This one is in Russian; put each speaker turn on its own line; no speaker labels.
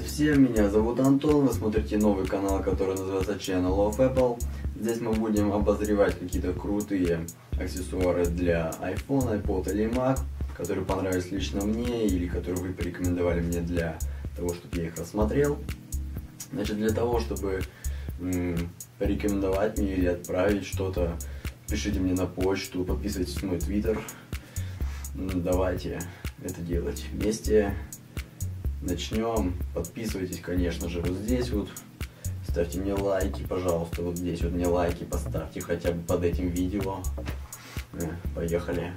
всем, меня зовут Антон, вы смотрите новый канал, который называется Channel of Apple. Здесь мы будем обозревать какие-то крутые аксессуары для iPhone, iPod или Mac, которые понравились лично мне или которые вы порекомендовали мне для того, чтобы я их рассмотрел. Значит, для того, чтобы порекомендовать мне или отправить что-то, пишите мне на почту, подписывайтесь на мой твиттер. Давайте это делать вместе. Начнем. Подписывайтесь, конечно же, вот здесь вот. Ставьте мне лайки, пожалуйста, вот здесь вот мне лайки поставьте хотя бы под этим видео. Э, Поехали.